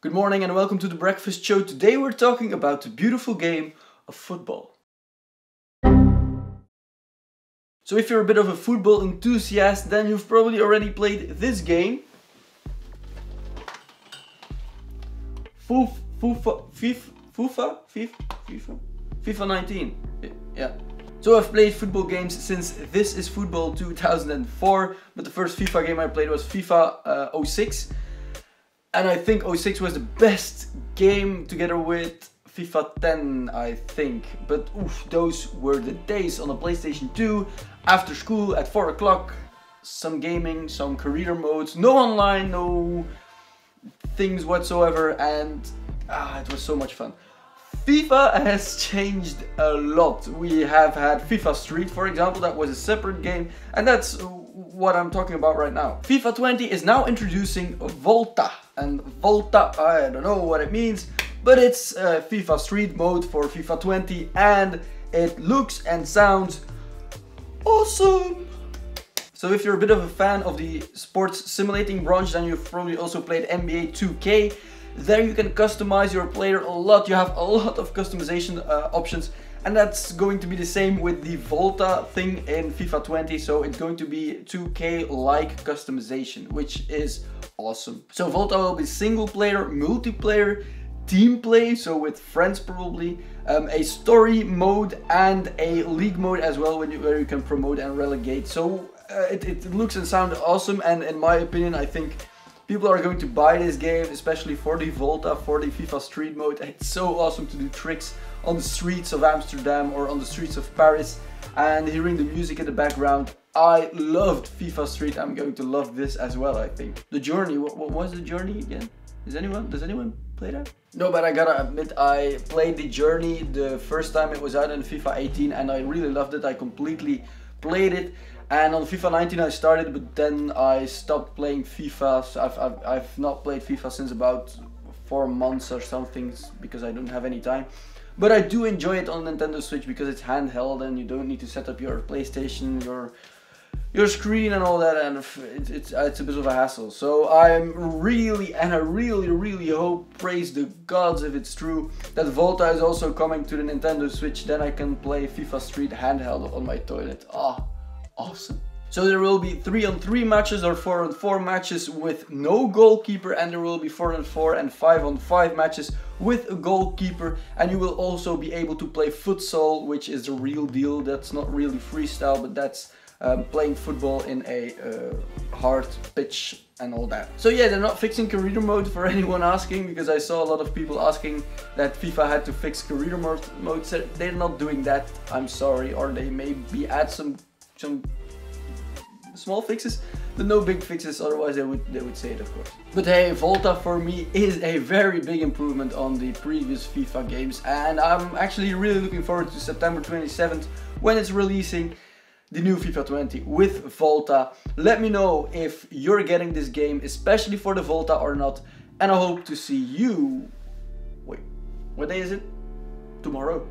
Good morning and welcome to the breakfast show. Today we're talking about the beautiful game of football. So if you're a bit of a football enthusiast, then you've probably already played this game. Fuf, Fufa, FIFA, FIFA, FIFA, FIFA 19. Yeah. So I've played football games since This is Football 2004, but the first FIFA game I played was FIFA uh, 06. And I think 06 was the best game together with FIFA 10, I think. But oof, those were the days on the PlayStation 2, after school at 4 o'clock. Some gaming, some career modes, no online, no things whatsoever, and ah, it was so much fun. FIFA has changed a lot. We have had FIFA Street, for example, that was a separate game, and that's what I'm talking about right now. FIFA 20 is now introducing Volta, and Volta, I don't know what it means, but it's a FIFA Street mode for FIFA 20, and it looks and sounds awesome. So if you're a bit of a fan of the sports simulating branch, then you've probably also played NBA 2K. There you can customize your player a lot. You have a lot of customization uh, options and that's going to be the same with the Volta thing in FIFA 20. So it's going to be 2K-like customization, which is awesome. So Volta will be single player, multiplayer, team play, so with friends probably, um, a story mode and a league mode as well you, where you can promote and relegate. So uh, it, it looks and sounds awesome and in my opinion I think People are going to buy this game, especially for the Volta, for the FIFA Street mode. It's so awesome to do tricks on the streets of Amsterdam or on the streets of Paris and hearing the music in the background. I loved FIFA Street. I'm going to love this as well, I think. The Journey, what, what was the Journey again? Is anyone, does anyone play that? No, but I gotta admit, I played the Journey the first time it was out in FIFA 18 and I really loved it. I completely played it and on FIFA 19 I started, but then I stopped playing FIFA. So I've, I've, I've not played FIFA since about four months or something because I don't have any time. But I do enjoy it on Nintendo Switch because it's handheld and you don't need to set up your PlayStation, your your screen and all that and it's, it's, it's a bit of a hassle. So I'm really and I really really hope, praise the gods if it's true, that Volta is also coming to the Nintendo Switch then I can play FIFA Street handheld on my toilet. Ah. Oh awesome. So there will be 3 on 3 matches or 4 on 4 matches with no goalkeeper and there will be 4 on 4 and 5 on 5 matches with a goalkeeper and you will also be able to play futsal which is the real deal. That's not really freestyle but that's um, playing football in a uh, hard pitch and all that. So yeah, they're not fixing career mode for anyone asking because I saw a lot of people asking that FIFA had to fix career mode. mode. They're not doing that, I'm sorry, or they maybe add some some small fixes, but no big fixes, otherwise they would, they would say it of course. But hey, Volta for me is a very big improvement on the previous FIFA games and I'm actually really looking forward to September 27th when it's releasing the new FIFA 20 with Volta. Let me know if you're getting this game, especially for the Volta or not, and I hope to see you... Wait, what day is it? Tomorrow.